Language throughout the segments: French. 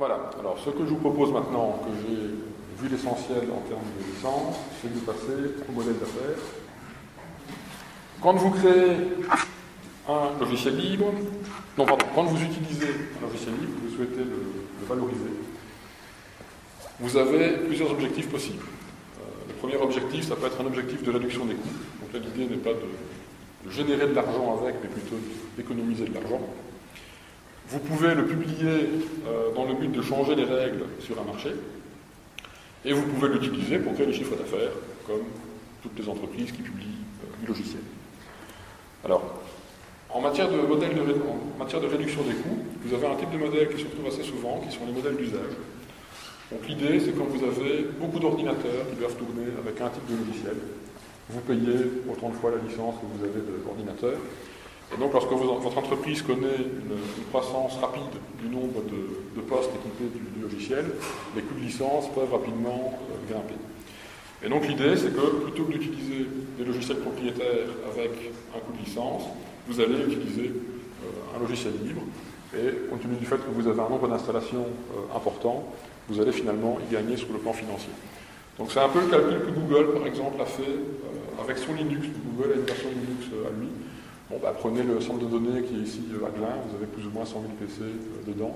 Voilà, alors ce que je vous propose maintenant, que j'ai vu l'essentiel en termes de licence, c'est de passer au modèle d'affaires. Quand vous créez un logiciel libre, non pardon, quand vous utilisez un logiciel libre, vous souhaitez le, valoriser, vous avez plusieurs objectifs possibles. Euh, le premier objectif, ça peut être un objectif de réduction des coûts. Donc là, l'idée n'est pas de générer de l'argent avec, mais plutôt d'économiser de l'argent. Vous pouvez le publier euh, dans le but de changer les règles sur un marché, et vous pouvez l'utiliser pour créer des chiffres d'affaires, comme toutes les entreprises qui publient euh, du logiciel. Alors, en matière, de modèle de, en matière de réduction des coûts, vous avez un type de modèle qui se retrouve assez souvent, qui sont les modèles d'usage. Donc l'idée, c'est quand vous avez beaucoup d'ordinateurs qui doivent tourner avec un type de logiciel, vous payez autant de fois la licence que vous avez d'ordinateur. Et donc lorsque votre entreprise connaît une, croissance rapide du nombre de, postes équipés du, logiciel, les coûts de licence peuvent rapidement euh, grimper. Et donc l'idée, c'est que plutôt que d'utiliser des logiciels propriétaires avec un coût de licence, vous allez utiliser euh, un logiciel libre. Et compte tenu du fait que vous avez un nombre d'installations euh, important, vous allez finalement y gagner sur le plan financier. Donc c'est un peu le calcul que Google, par exemple, a fait euh, avec son Linux. Google a une version Linux à lui. Bon, bah, prenez le centre de données qui est ici euh, à Glin, vous avez plus ou moins 100 000 PC dedans.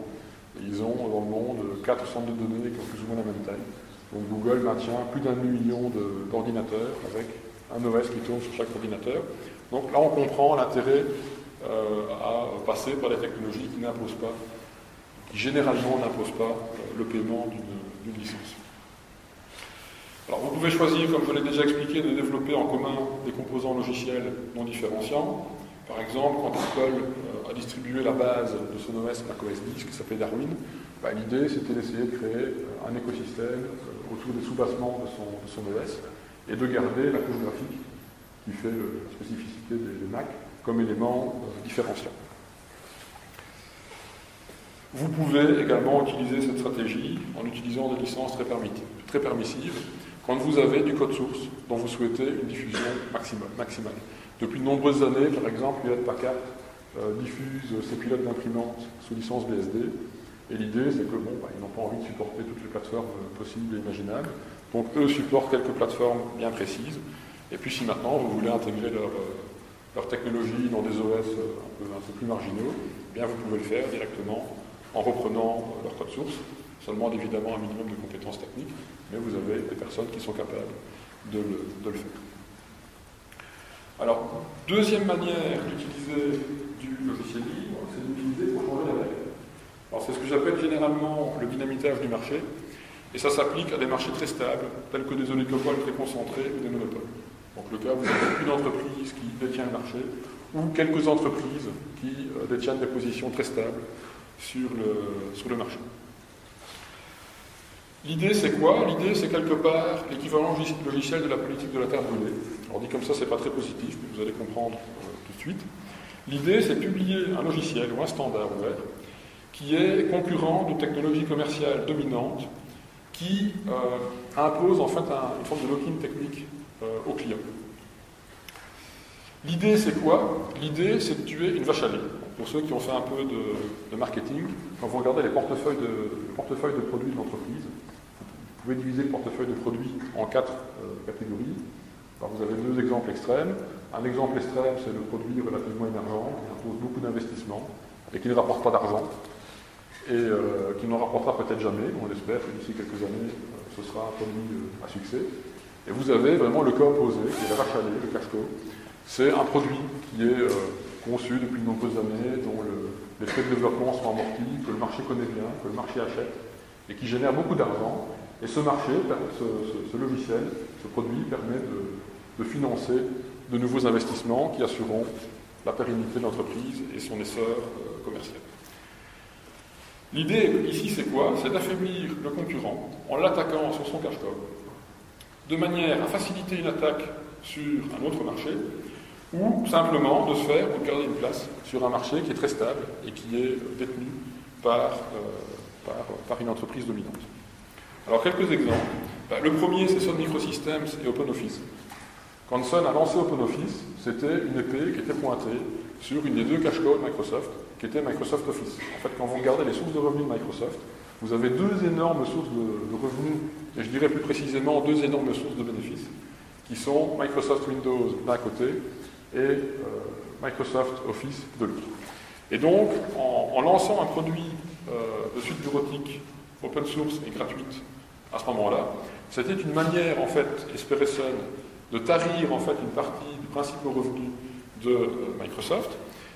Ils ont dans le monde 4 centres de données qui ont plus ou moins la même taille. Donc Google maintient plus d'un million d'ordinateurs avec un OS qui tourne sur chaque ordinateur. Donc là, on comprend l'intérêt euh, à passer par des technologies qui n'imposent pas, qui généralement n'imposent pas euh, le paiement d'une licence. Alors vous pouvez choisir, comme je l'ai déjà expliqué, de développer en commun des composants logiciels non différenciants. Par exemple, quand Apple euh, a distribué la base de son OS macOS 10 qui s'appelait Darwin, bah, l'idée c'était d'essayer de créer euh, un écosystème euh, autour des sous-bassements de son, OS et de garder la couche graphique qui fait la spécificité des, des Mac comme élément différenciant. Vous pouvez également utiliser cette stratégie en utilisant des licences très, très permissives quand vous avez du code source dont vous souhaitez une diffusion maximale. Depuis de nombreuses années, par exemple, Hewlett Packard euh, diffuse ses pilotes d'imprimante sous licence BSD. Et l'idée, c'est que bon, bah, ils n'ont pas envie de supporter toutes les plateformes possibles et imaginables. Donc eux supportent quelques plateformes bien précises. Et puis si maintenant vous voulez intégrer leur, euh, technologie dans des OS un peu, plus marginaux, eh bien vous pouvez le faire directement en reprenant leur code source, seulement évidemment un minimum de compétences techniques, mais vous avez des personnes qui sont capables de le, de le faire. Alors, deuxième manière d'utiliser du logiciel libre, c'est d'utiliser pour changer les règles. Alors, c'est ce que j'appelle généralement le dynamitage du marché, et ça s'applique à des marchés très stables, tels que des oligopoles très concentrés ou des monopoles. Donc, le cas où vous avez une entreprise qui détient le marché, ou quelques entreprises qui euh, détiennent des positions très stables sur le, sur le marché. L'idée, c'est quoi? L'idée, c'est quelque part l'équivalent logiciel de la politique de la terre brûlée. Alors dit comme ça, c'est pas très positif, mais vous allez comprendre euh, tout de suite. L'idée, c'est publier un logiciel ou un standard ouvert qui est concurrent d'une technologie commerciale dominante qui euh, impose en fait un, une forme de lock-in technique euh, au client. L'idée, c'est quoi? L'idée, c'est de tuer une vache à lait. Pour ceux qui ont fait un peu de, marketing, quand vous regardez les portefeuilles de, de produits de l'entreprise, pouvez diviser le portefeuille de produits en quatre euh, catégories. Vous avez deux exemples extrêmes. Un exemple extrême, c'est le produit relativement émergent, qui impose beaucoup d'investissements et qui ne rapporte pas d'argent, et euh, qui n'en rapportera peut-être jamais. On l'espère que d'ici quelques années, euh, ce sera un produit à succès. Et vous avez vraiment le cas opposé, qui est la vache à lait, le cash-cow. C'est un produit qui est conçu depuis de nombreuses années, dont le, les frais de développement sont amortis, que le marché connaît bien, que le marché achète, et qui génère beaucoup d'argent. Et ce marché, ce, logiciel, ce produit permet de, financer de nouveaux investissements qui assureront la pérennité de l'entreprise et son essor euh, commercial. L'idée ici, c'est quoi? C'est d'affaiblir le concurrent en l'attaquant sur son cache-code, de manière à faciliter une attaque sur un autre marché, ou simplement de se faire ou de garder une place sur un marché qui est très stable et qui est détenu par, euh, par une entreprise dominante. Alors quelques exemples. Ben, le premier, c'est Sun Microsystems et OpenOffice. Quand Sun a lancé OpenOffice, c'était une épée qui était pointée sur une des deux cache-codes Microsoft, qui était Microsoft Office. En fait, quand vous regardez les sources de revenus de Microsoft, vous avez deux énormes sources de, revenus, et je dirais plus précisément deux énormes sources de bénéfices, qui sont Microsoft Windows d'un côté et euh, Microsoft Office de l'autre. Et donc, en, lançant un produit euh, de suite bureautique open source et gratuite à ce moment-là, c'était une manière, en fait, Esperison, de tarir en fait une partie du principal revenu de Microsoft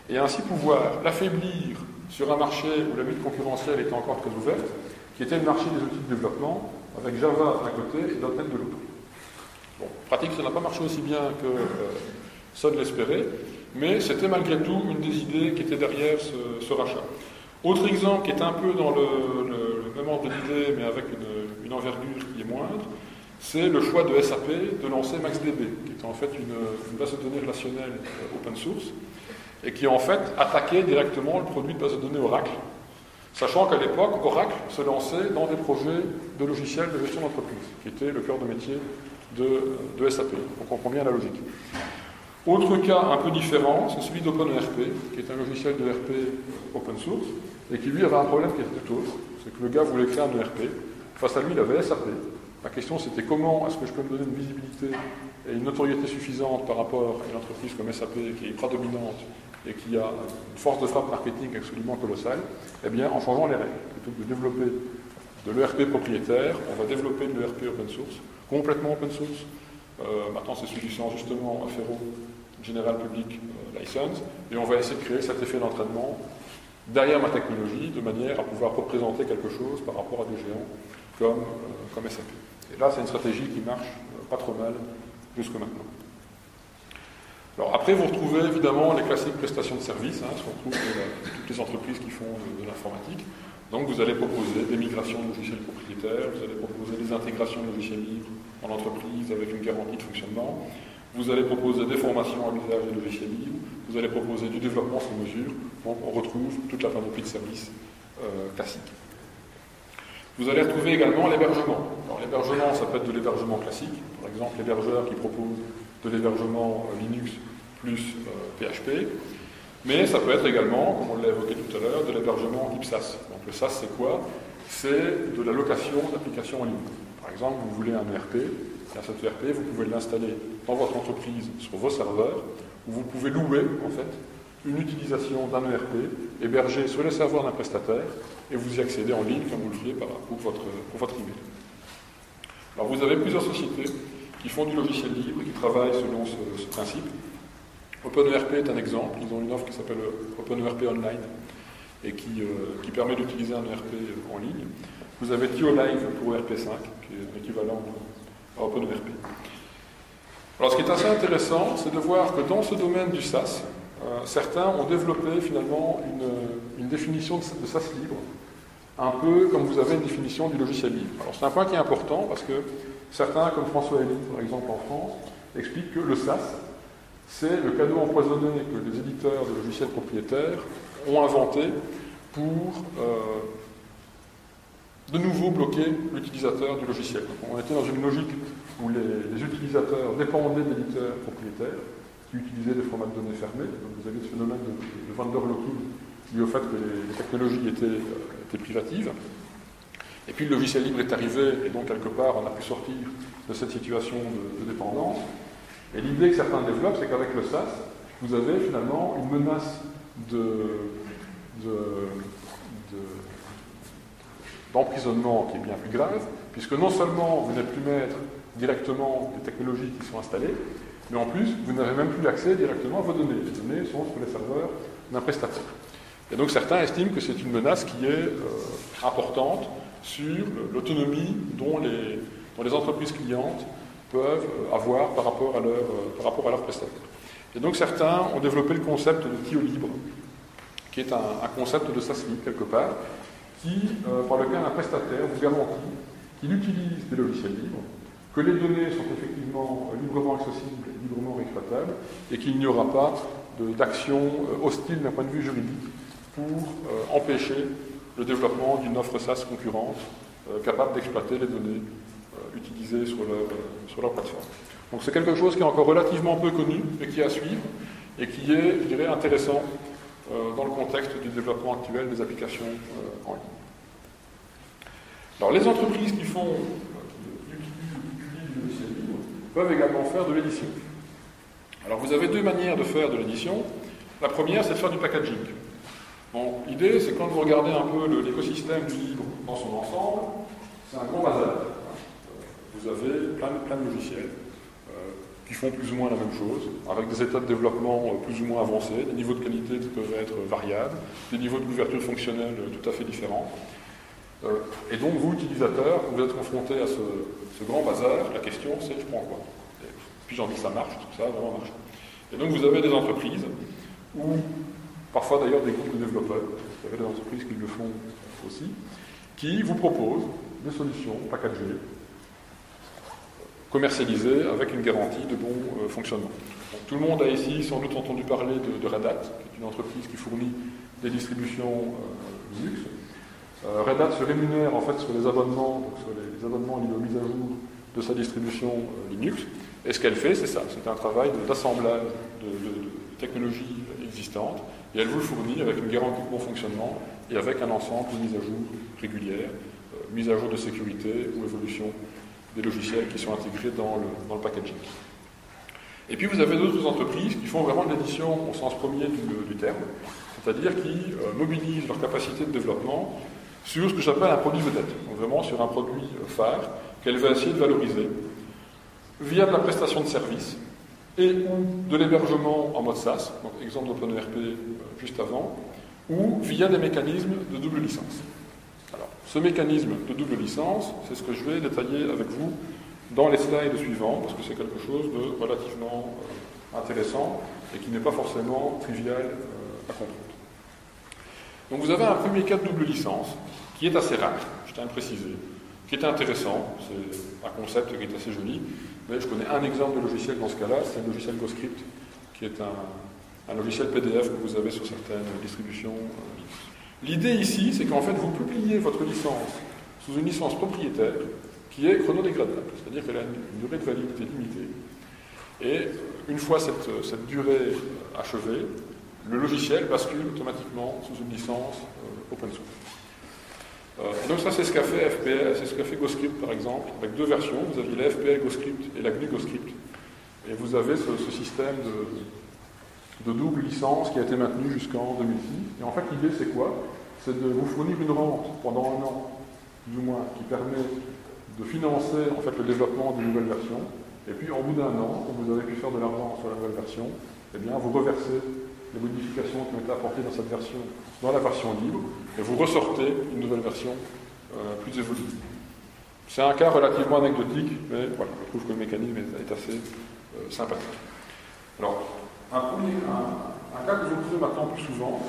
et ainsi pouvoir l'affaiblir sur un marché où la lutte concurrentielle était encore très ouverte, qui était le marché des outils de développement, avec Java d'un côté et .NET de l'autre. Bon, pratique, ça n'a pas marché aussi bien que euh, Son l'espérait, mais c'était malgré tout une des idées qui était derrière ce, rachat. Autre exemple qui est un peu dans le, même d'idée, mais avec une, envergure qui est moindre, c'est le choix de SAP de lancer MaxDB, qui est en fait une, base de données relationnelle euh, open source, et qui en fait attaquait directement le produit de base de données Oracle, sachant qu'à l'époque, Oracle se lançait dans des projets de logiciels de gestion d'entreprise, qui était le cœur de métier de, SAP. On comprend bien la logique. Autre cas un peu différent, c'est celui d'OpenERP, qui est un logiciel de RP open source, et qui lui avait un problème qui était tout autre, c'est que le gars voulait créer un ERP, face à lui il avait SAP, la question c'était comment est-ce que je peux me donner une visibilité et une notoriété suffisante par rapport à une entreprise comme SAP qui est prédominante et qui a une force de frappe marketing absolument colossale, eh bien en changeant les règles. Plutôt que de développer de l'ERP propriétaire, on va développer de l'ERP open source, complètement open source. Euh, maintenant c'est licence justement Affero General Public euh, License, et on va essayer de créer cet effet d'entraînement derrière ma technologie de manière à pouvoir représenter quelque chose par rapport à des géants comme, euh, comme SAP. Et là, c'est une stratégie qui marche euh, pas trop mal jusque maintenant. Alors après, vous retrouvez évidemment les classiques prestations de services, hein, ce qu'on dans toutes les entreprises qui font de, l'informatique. Donc vous allez proposer des migrations de logiciels propriétaires, vous allez proposer des intégrations de logiciels libres en entreprise avec une garantie de fonctionnement, vous allez proposer des formations à l'usage des logiciels libres, vous allez proposer du développement sur mesure, on retrouve toute la panoplie de services euh, classiques. Vous allez retrouver également l'hébergement. l'hébergement, ça peut être de l'hébergement classique, par exemple l'hébergeur qui propose de l'hébergement euh, Linux plus PHP, euh, mais ça peut être également, comme on l'a évoqué tout à l'heure, de l'hébergement type SaaS. Donc le SaaS, c'est quoi? C'est de la location d'applications en ligne. Par exemple, vous voulez un ERP, à cet ERP, vous pouvez l'installer dans votre entreprise sur vos serveurs, où vous pouvez louer, en fait, une utilisation d'un ERP hébergé sur les serveurs d'un prestataire et vous y accédez en ligne comme vous le faites pour votre, pour votre email. Alors vous avez plusieurs sociétés qui font du logiciel libre qui travaillent selon ce, principe. OpenERP est un exemple. Ils ont une offre qui s'appelle OpenERP Online et qui, euh, qui permet d'utiliser un ERP en ligne. Vous avez TioLive pour ERP5, qui est l'équivalent Alors ce qui est assez intéressant, c'est de voir que dans ce domaine du SaaS, euh, certains ont développé finalement une, définition de, SaaS libre, un peu comme vous avez une définition du logiciel libre. Alors c'est un point qui est important parce que certains, comme François Elie par exemple en France, expliquent que le SaaS, c'est le cadeau empoisonné que les éditeurs de logiciels propriétaires ont inventé pour euh, de nouveau bloquer l'utilisateur du logiciel. on était dans une logique où les, utilisateurs dépendaient de l'éditeur propriétaire, qui utilisaient des formats de données fermés. Donc vous avez ce phénomène de, de vendor locking lié au fait que les, technologies étaient, étaient, privatives. Et puis le logiciel libre est arrivé, et donc quelque part on a pu sortir de cette situation de, dépendance. Et l'idée que certains développent, c'est qu'avec le SaaS, vous avez finalement une menace d'emprisonnement qui est bien plus grave, puisque non seulement vous n'êtes plus maître directement des technologies qui sont installées, mais en plus, vous n'avez même plus accès directement à vos données. Les données sont sur les serveurs d'un prestataire. Et donc certains estiment que c'est une menace qui est euh, importante sur l'autonomie dont les, entreprises clientes peuvent euh, avoir par rapport à leur, euh, par rapport à leur prestataire. Et donc certains ont développé le concept de TIO libre, qui est un, concept de SaaS quelque part, qui, par lequel un prestataire vous garantit qu'il utilise des logiciels libres, que les données sont effectivement librement accessibles librement exploitable et qu'il n'y aura pas d'action euh, hostile d'un point de vue juridique pour euh, empêcher le développement d'une offre SaaS concurrente euh, capable d'exploiter les données utilisées sur leur, sur plateforme. Donc c'est quelque chose qui est encore relativement peu connu et qui est à suivre et qui est, je dirais, intéressant dans le contexte du développement actuel des applications en ligne. Alors les entreprises qui font, utilisent le logiciel libre, peuvent également faire de l'édition. Alors vous avez deux manières de faire de l'édition. La première, c'est de faire du packaging. L'idée, c'est quand vous regardez un peu l'écosystème du livre dans son ensemble, c'est un gros bazar. Vous avez plein, plein de logiciels euh, qui font plus ou moins la même chose, avec des états de développement euh, plus ou moins avancés, des niveaux de qualité qui peuvent être variables, des niveaux de couverture fonctionnelle euh, tout à fait différents. et donc, vous, utilisateur, vous êtes confronté à ce, grand bazar, la question c'est je prends quoi? Puis j'en dis ça marche, tout ça vraiment marche. Et donc, vous avez des entreprises où parfois d'ailleurs des groupes de développeurs, y avait des entreprises qui le font aussi, qui vous proposent des solutions packagées, commercialisées avec une garantie de bon euh, fonctionnement. tout le monde a ici sans doute entendu parler de, Red Hat, qui est une entreprise qui fournit des distributions euh, Linux. Euh, Red Hat se rémunère en fait sur les abonnements, donc sur les, abonnements liés aux mises à jour de sa distribution Linux. Et ce qu'elle fait, c'est ça, c'est un travail d'assemblage de, de technologies existantes et elle vous le fournit avec une garantie de bon fonctionnement et avec un ensemble de mises à jour régulières, euh, mise à jour de sécurité ou évolution des logiciels qui sont intégrés dans le, dans le packaging. Et puis vous avez d'autres entreprises qui font vraiment de l'édition au sens premier du, terme, c'est-à-dire qui euh, mobilisent leur capacité de développement sur ce que j'appelle un produit vedette, donc vraiment sur un produit euh, phare qu'elle va essayer de valoriser via de la prestation de services et ou de l'hébergement en mode SaaS, donc exemple d'OpenERP euh, juste avant, ou via des mécanismes de double licence. Alors, ce mécanisme de double licence, c'est ce que je vais détailler avec vous dans les slides suivants, parce que c'est quelque chose de relativement euh, intéressant et qui n'est pas forcément trivial euh, à comprendre. Donc vous avez un premier cas de double licence qui est assez rare, je tiens à le préciser, qui est intéressant, c'est un concept qui est assez joli, mais je connais un exemple de logiciel dans ce cas-là, c'est le logiciel GoScript, qui est un, logiciel PDF que vous avez sur certaines distributions. Euh, L'idée ici, c'est qu'en fait, vous publiez votre licence sous une licence propriétaire qui est chronodégradable, c'est-à-dire qu'elle a une durée de validité limitée. Et une fois cette, cette durée achevée, le logiciel bascule automatiquement sous une licence euh, open source. Euh, donc ça, c'est ce qu'a fait FPL, c'est ce qu'a fait GoScript par exemple, avec deux versions. Vous aviez la FPL GoScript et la GNU GoScript. Et vous avez ce, système de, double licence qui a été maintenu jusqu'en 2006. Et en fait, l'idée, c'est quoi? C'est de vous fournir une rente pendant un an, plus ou moins, qui permet de financer en fait, le développement d'une nouvelle version. Et puis, en bout d'un an, quand vous avez pu faire de l'argent sur la nouvelle version, eh bien, vous reversez les modifications qui ont été apportées dans cette version dans la version libre, et vous ressortez une nouvelle version euh, plus évoluée. C'est un cas relativement anecdotique, mais voilà, je trouve que le mécanisme est, assez euh, sympathique. Alors, un, cas que vous trouvez maintenant plus souvent,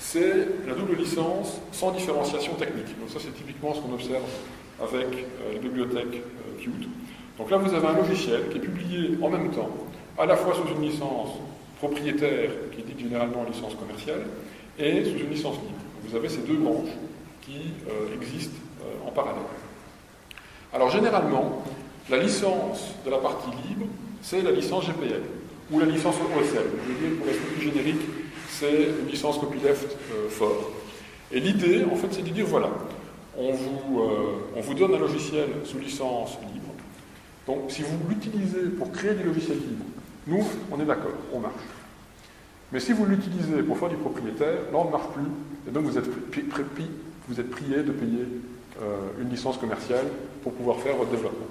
c'est la double licence sans différenciation technique. Donc ça, c'est typiquement ce qu'on observe avec euh, les bibliothèques Qt. Donc là, vous avez un logiciel qui est publié en même temps, à la fois sous une licence propriétaire, qui est dite généralement licence commerciale, et sous une licence libre. Vous avez ces deux branches qui euh, existent euh, en parallèle. Alors généralement, la licence de la partie libre, c'est la licence GPL ou la licence OSL. Je dire, pour être plus générique, c'est une licence copyleft euh, fort. Et l'idée, en fait, c'est de dire voilà, on vous, on vous donne un logiciel sous licence libre. Donc, si vous l'utilisez pour créer des logiciels libres, nous, on est d'accord, on marche. Mais si vous l'utilisez pour faire du propriétaire, là on ne marche plus, et donc vous êtes, vous êtes prié de payer euh, une licence commerciale pour pouvoir faire votre développement.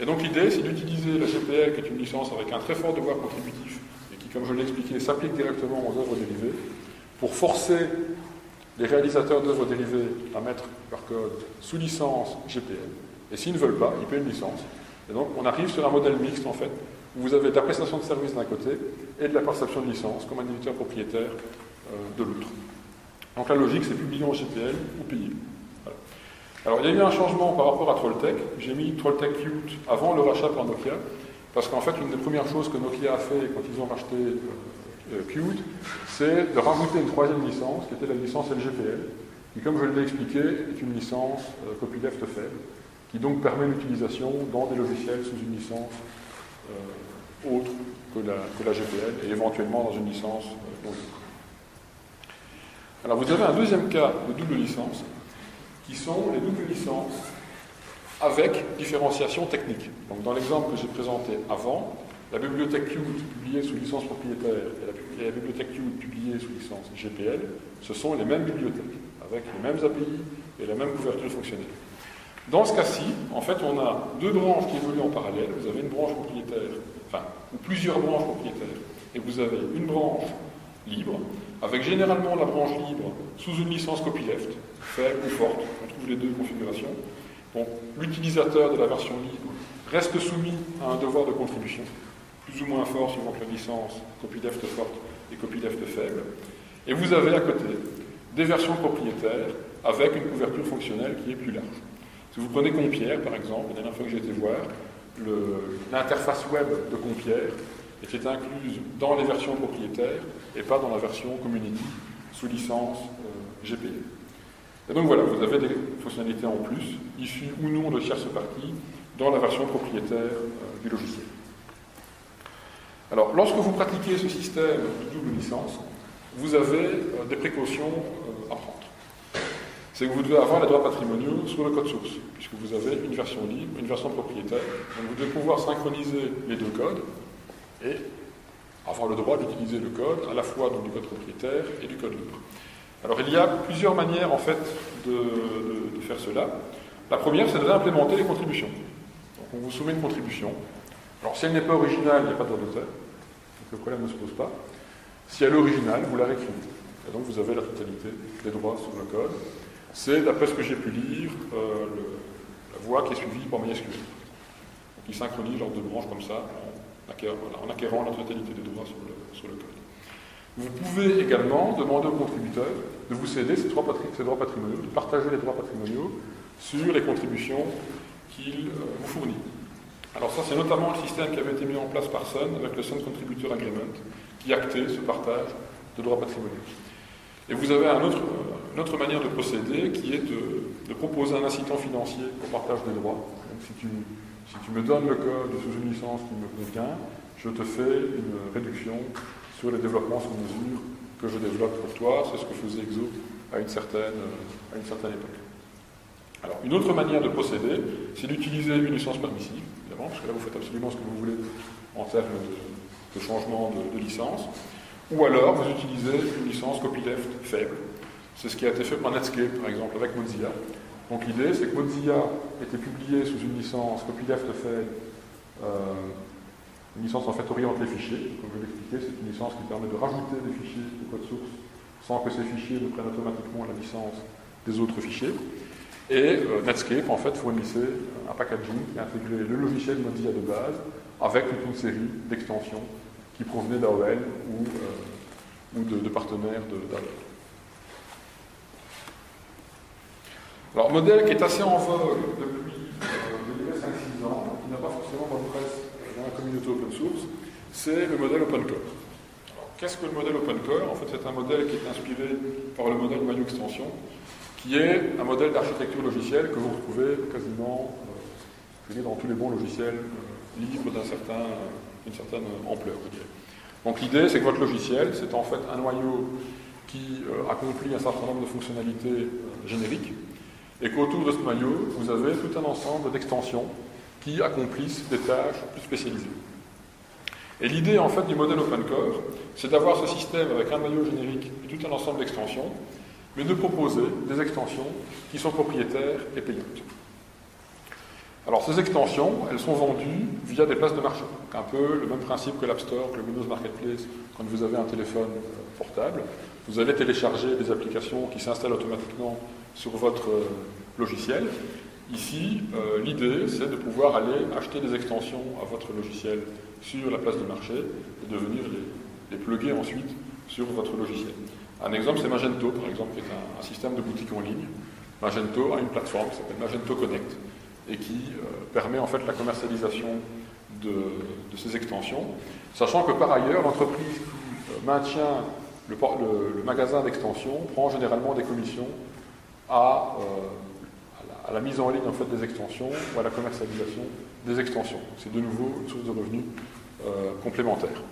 Et donc l'idée, c'est d'utiliser la GPL, qui est une licence avec un très fort devoir contributif, et qui, comme je l'ai expliqué, s'applique directement aux œuvres dérivées, pour forcer les réalisateurs d'œuvres dérivées à mettre leur code sous licence GPL. Et s'ils ne veulent pas, ils paient une licence. Et donc on arrive sur un modèle mixte, en fait, vous avez de la prestation de service d'un côté et de la perception de licence comme un éditeur propriétaire euh, de l'autre. Donc la logique, c'est publier en GPL ou payer. Alors il y a eu un changement par rapport à Trolltech. J'ai mis Trolltech Qt avant le rachat par Nokia, parce qu'en fait, une des premières choses que Nokia a fait quand ils ont racheté euh, euh, Qt, c'est de rajouter une troisième licence, qui était la licence LGPL, qui, comme je l'ai expliqué, est une licence copyleft faible, qui donc permet l'utilisation dans des logiciels sous une licence euh, autre que la, GPL et éventuellement dans une licence euh, Alors vous avez un deuxième cas de double licence qui sont les doubles licences avec différenciation technique. Donc dans l'exemple que j'ai présenté avant, la bibliothèque Qt publiée sous licence propriétaire et la, bibliothèque Qt publiée sous licence GPL, ce sont les mêmes bibliothèques, avec les mêmes API et la même couverture fonctionnelle. Dans ce cas-ci, en fait, on a deux branches qui évoluent en parallèle. Vous avez une branche propriétaire, enfin, ou plusieurs branches propriétaires, et vous avez une branche libre, avec généralement la branche libre sous une licence copyleft, faible ou forte, on trouve les deux configurations. Donc l'utilisateur de la version libre reste soumis à un devoir de contribution, plus ou moins fort suivant que la licence copyleft forte et copyleft faible. Et vous avez à côté des versions propriétaires avec une couverture fonctionnelle qui est plus large. Si vous prenez Compierre, par exemple, la dernière fois que j'ai été voir, l'interface web de Compierre était incluse dans les versions propriétaires et pas dans la version community sous licence euh, GPL. Et donc voilà, vous avez des fonctionnalités en plus, issues ou non de tierces parties, dans la version propriétaire euh, du logiciel. Alors, lorsque vous pratiquez ce système de double licence, vous avez euh, des précautions à prendre. C'est que vous devez avoir les droits patrimoniaux sur le code source, puisque vous avez une version libre, une version propriétaire. Donc vous devez pouvoir synchroniser les deux codes et avoir le droit d'utiliser le code, à la fois du code propriétaire et du code libre. Alors il y a plusieurs manières en fait de, faire cela. La première, c'est d'implémenter les contributions. Donc on vous soumet une contribution. Alors si elle n'est pas originale, il n'y a pas de droit d'auteur, donc le problème ne se pose pas. Si elle est originale, vous la réécrivez. Et donc vous avez la totalité des droits sur le code. C'est, d'après ce que j'ai pu lire, euh, la voie qui est suivie par MySQL. Donc il synchronise genre deux branches comme ça en acquérant la totalité des droits sur le, code. Vous pouvez également demander aux contributeurs de vous céder ces droits, patrimoniaux, de partager les droits patrimoniaux sur les contributions qu'il euh, vous fournit. Alors ça, c'est notamment le système qui avait été mis en place par Sun avec le Sun Contributor Agreement, qui actait ce partage de droits patrimoniaux. Et vous avez euh, une autre manière de procéder qui est de, proposer un incitant financier au partage des droits. tu si tu me donnes le code sous une licence qui me convient, je te fais une réduction sur les développements sur mesure que je développe pour toi. C'est ce que faisait Exo à une certaine, à une certaine époque. Alors, une autre manière de procéder, c'est d'utiliser une licence permissive, évidemment, parce que là, vous faites absolument ce que vous voulez en termes de, changement de, de, licence. Ou alors, vous utilisez une licence copyleft faible. C'est ce qui a été fait par Netscape, par exemple, avec Mozilla. Donc l'idée, c'est que Mozilla était publié sous une licence copyleft fait, euh, une licence en fait oriente les fichiers. Comme je l'ai expliqué, c'est une licence qui permet de rajouter des fichiers de code source sans que ces fichiers ne prennent automatiquement la licence des autres fichiers. Et euh, Netscape, en fait, fournissait un packaging qui intégrait le logiciel Mozilla de base avec toute une série d'extensions qui provenaient d'AOL ou, euh, ou de, de, partenaires d'AOL. Alors, modèle qui est assez en vogue depuis euh, 5-6 ans, qui n'a pas forcément dans, presse, dans la communauté open source, c'est le modèle open core. Qu'est-ce que le modèle open core? En fait, c'est un modèle qui est inspiré par le modèle Maillot Extension, qui est un modèle d'architecture logicielle que vous retrouvez quasiment euh, dans tous les bons logiciels euh, libres d'une certain, certaine ampleur. Donc l'idée, c'est que votre logiciel, c'est en fait un noyau qui euh, accomplit un certain nombre de fonctionnalités génériques, et qu'autour de ce noyau, vous avez tout un ensemble d'extensions qui accomplissent des tâches plus spécialisées. Et l'idée en fait du modèle open core, c'est d'avoir ce système avec un noyau générique et tout un ensemble d'extensions, mais de proposer des extensions qui sont propriétaires et payantes. Alors ces extensions, elles sont vendues via des places de marché. Un peu le même principe que l'App Store, que le Windows Marketplace, quand vous avez un téléphone euh, portable. Vous allez télécharger des applications qui s'installent automatiquement sur votre euh, logiciel. Ici, euh, l'idée, c'est de pouvoir aller acheter des extensions à votre logiciel sur la place de marché et de venir les, les plugger ensuite sur votre logiciel. Un exemple, c'est Magento, par exemple, qui est un, système de boutique en ligne. Magento a une plateforme qui s'appelle Magento Connect et qui euh, permet en fait la commercialisation de, ces extensions, sachant que par ailleurs, l'entreprise qui maintient le, le magasin d'extensions prend généralement des commissions euh, à, la, mise en ligne en fait, des extensions ou à la commercialisation des extensions. C'est de nouveau une source de revenus euh, complémentaire.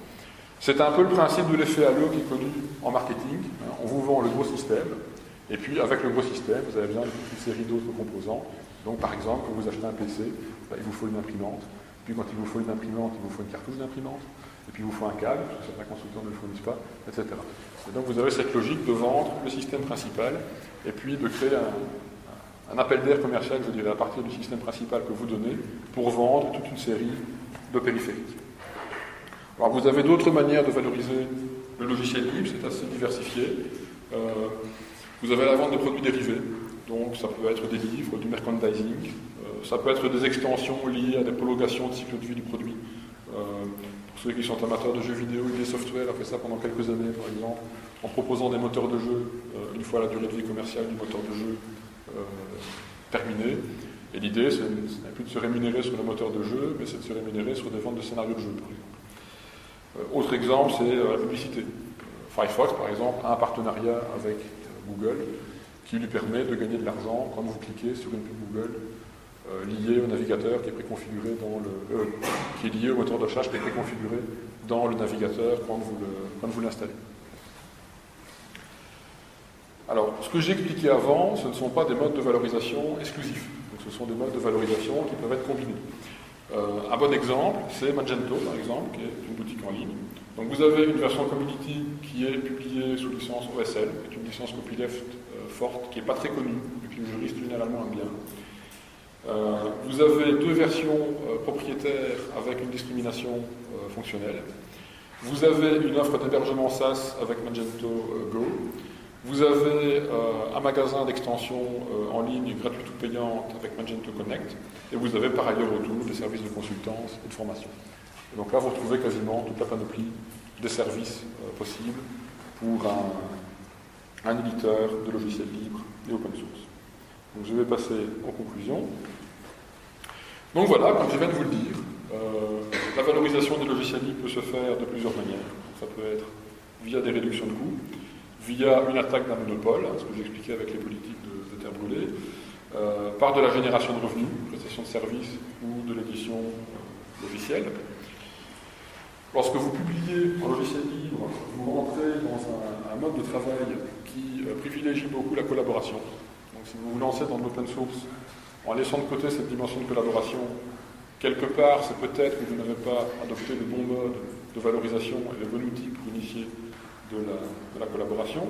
C'est un peu le principe de l'effet halo qui est connu en marketing. On vous vend le gros système, Et puis, avec le gros système, vous avez besoin d'une série d'autres composants. Donc, par exemple, quand vous achetez un PC, bah, il vous faut une imprimante. Puis, quand il vous faut une imprimante, il vous faut une cartouche d'imprimante. Et puis, il vous faut un câble, parce que certains constructeurs ne le fournissent pas, etc. Et donc, vous avez cette logique de vendre le système principal et puis de créer un, appel d'air commercial, je dirais, à partir du système principal que vous donnez pour vendre toute une série de périphériques. Alors, vous avez d'autres manières de valoriser le logiciel libre, c'est assez diversifié. Euh, vous avez la vente de produits dérivés, donc ça peut être des livres, du merchandising, euh, ça peut être des extensions liées à des prolongations de cycle de vie du produit. Euh, ceux qui sont amateurs de jeux vidéo, des Software a fait ça pendant quelques années, par exemple, en proposant des moteurs de jeu une fois la durée de vie commerciale du moteur de jeu terminée. Et l'idée, ce n'est plus de se rémunérer sur le moteur de jeu, mais c'est de se rémunérer sur des ventes de scénarios de jeu, par exemple. Euh, autre exemple, c'est euh, la publicité. Firefox, par exemple, a un partenariat avec euh, Google qui lui permet de gagner de l'argent quand vous cliquez sur une pub Google liée au navigateur qui est préconfiguré dans le qui est lié au moteur de recherche qui est préconfiguré dans le navigateur quand vous, l'installez. Alors, ce que j'ai expliqué avant, ce ne sont pas des modes de valorisation exclusifs. Donc, ce sont des modes de valorisation qui peuvent être combinés. Euh, un bon exemple, c'est Magento, par exemple, qui est une boutique en ligne. Donc vous avez une version community qui est publiée sous licence OSL, qui est une licence copyleft euh, forte, qui n'est pas très connue, et que les juristes généralement aiment bien. Euh, vous avez deux versions propriétaires avec une discrimination fonctionnelle. Vous avez une offre d'hébergement SaaS avec Magento Go. Vous avez euh, un magasin d'extension euh, en ligne gratuite ou payante avec Magento Connect, et vous avez par ailleurs autour des services de consultance et de formation. Et donc là, vous retrouvez quasiment toute la panoplie des services euh, possibles pour un, un, éditeur de logiciels libres et open source. Donc je vais passer aux conclusions. Donc voilà, comme je viens de vous le dire, la valorisation des logiciels libres peut se faire de plusieurs manières. Ça peut être via des réductions de coûts, via une attaque d'un monopole, hein, ce que j'expliquais avec les politiques de, terre brûlée, euh, par de la génération de revenus, prestation de services ou de l'édition euh, logicielle. Lorsque vous publiez en logiciel libre, vous rentrez dans un, mode de travail qui euh, privilégie beaucoup la collaboration. Si vous vous lancez dans l'open source en laissant de côté cette dimension de collaboration, quelque part, c'est peut-être que vous n'avez pas adopté le bon mode de valorisation et le bon outil pour initier de la, collaboration.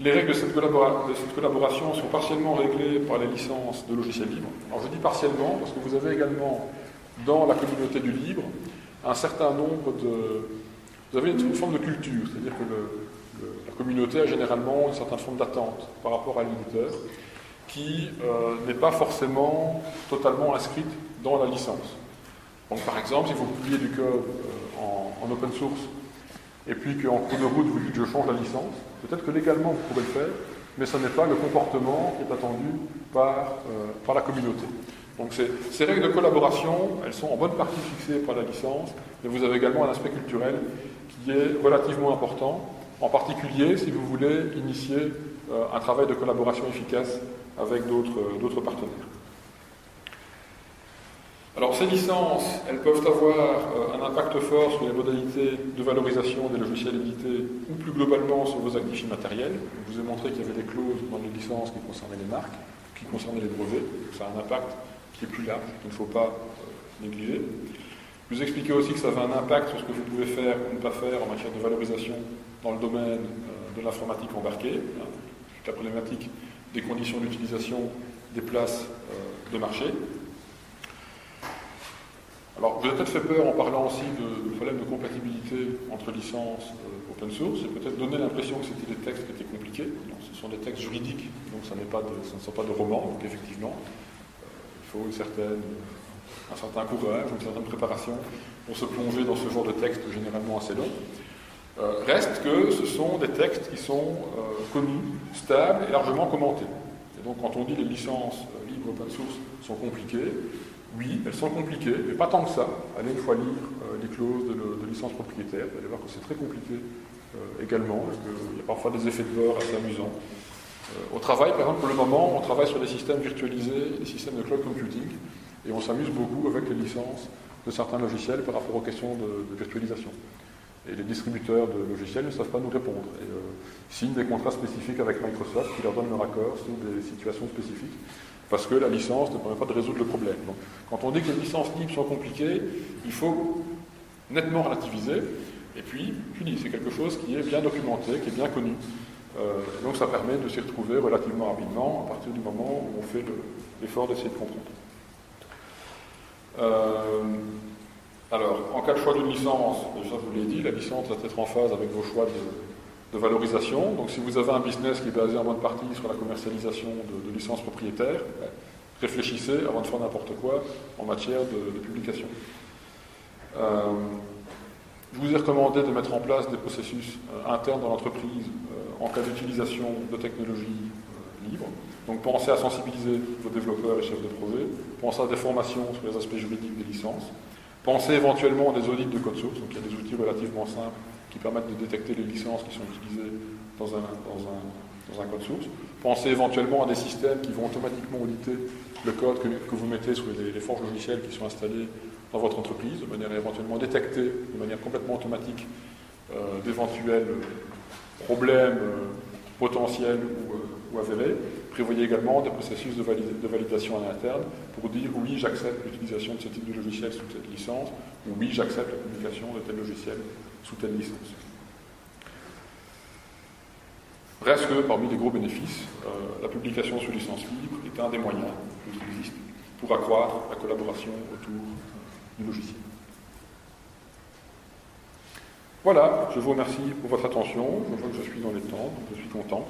Les règles de cette, collaboration sont partiellement réglées par les licences de logiciels libres. Alors je dis partiellement parce que vous avez également dans la communauté du libre un certain nombre de... Vous avez une, forme de culture, c'est-à-dire que la communauté a généralement une certaine forme d'attente par rapport à l'éditeur qui euh, n'est pas forcément totalement inscrite dans la licence. Donc par exemple, si vous publiez du code euh, en open source et puis qu'en cours de route vous dites je change la licence, peut-être que légalement vous pourrez le faire, mais ce n'est pas le comportement qui est attendu par, euh, par la communauté. Donc ces, règles de collaboration, elles sont en bonne partie fixées par la licence, mais vous avez également un aspect culturel qui est relativement important, en particulier si vous voulez initier euh, un travail de collaboration efficace avec d'autres partenaires. Alors ces licences, elles peuvent avoir euh, un impact fort sur les modalités de valorisation des logiciels édités ou plus globalement sur vos actifs immatériels. Je vous ai montré qu'il y avait des clauses dans les licences qui concernaient les marques, qui concernaient les brevets. Ça a un impact qui est plus large, qu'il ne faut pas euh, négliger. Je vous ai expliqué aussi que ça avait un impact sur ce que vous pouvez faire ou ne pas faire en matière de valorisation dans le domaine euh, de l'informatique embarquée, hein, la problématique des conditions d'utilisation des places de marché. Alors, vous avez peut-être fait peur en parlant aussi de, problèmes de compatibilité entre licences euh, open source, et peut-être donné l'impression que c'était des textes qui étaient compliqués. ce sont des textes juridiques, donc ça, pas de, ne sont pas de romans, donc effectivement, euh, il faut un certain courage, une certaine préparation pour se plonger dans ce genre de texte généralement assez long. Euh, reste que ce sont des textes qui sont connus, stables et largement commentés. Et donc quand on dit les licences libres open source sont compliquées, oui, elles sont compliquées, mais pas tant que ça. Allez une fois lire euh, les clauses de, licence propriétaire, vous allez voir que c'est très compliqué euh, également, Il y a parfois des effets de bord assez amusants. Euh, au travail, par exemple, pour le moment, on travaille sur des systèmes virtualisés, des systèmes de cloud computing, et on s'amuse beaucoup avec les licences de certains logiciels par rapport aux questions de, virtualisation. Et les distributeurs de logiciels ne savent pas nous répondre. Et euh, signent des contrats spécifiques avec Microsoft qui leur donnent leur accord sur des situations spécifiques, parce que la licence ne permet pas de résoudre le problème. Donc, quand on dit que les licences libres sont compliquées, il faut nettement relativiser. Et puis, je dis, c'est quelque chose qui est bien documenté, qui est bien connu. Euh, donc ça permet de s'y retrouver relativement rapidement à partir du moment où on fait l'effort d'essayer de comprendre. Euh, alors, en cas de choix d'une licence, déjà je vous l'ai dit, la licence doit être en phase avec vos choix de, valorisation. Donc si vous avez un business qui est basé en bonne partie sur la commercialisation de, licences propriétaires, réfléchissez avant de faire n'importe quoi en matière de, publication. Euh, je vous ai recommandé de mettre en place des processus internes dans l'entreprise en cas d'utilisation de technologies euh, libres. Donc pensez à sensibiliser vos développeurs et chefs de projet, pensez à des formations sur les aspects juridiques des licences, pensez éventuellement à des audits de code source, donc il y a des outils relativement simples qui permettent de détecter les licences qui sont utilisées dans un, dans un, code source. Pensez éventuellement à des systèmes qui vont automatiquement auditer le code que, vous mettez sur les, forges logicielles qui sont installées dans votre entreprise, de manière à éventuellement détecter de manière complètement automatique euh, d'éventuels problèmes euh, potentiels ou, euh, ou, avérés. Prévoyez également des processus de, validation en interne pour dire oui, j'accepte l'utilisation de ce type de logiciel sous telle licence, ou oui, j'accepte la publication de tel logiciel sous telle licence. Reste que parmi les gros bénéfices, euh, la publication sous licence libre est un des moyens qui existent pour accroître la collaboration autour du logiciel. Voilà, je vous remercie pour votre attention. Je vois que je suis dans les temps, donc je suis content.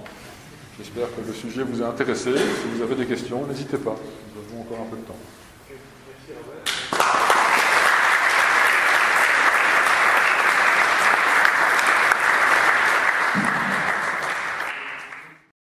J'espère que le sujet vous a intéressé. Si vous avez des questions, n'hésitez pas. Nous avons encore un peu de temps.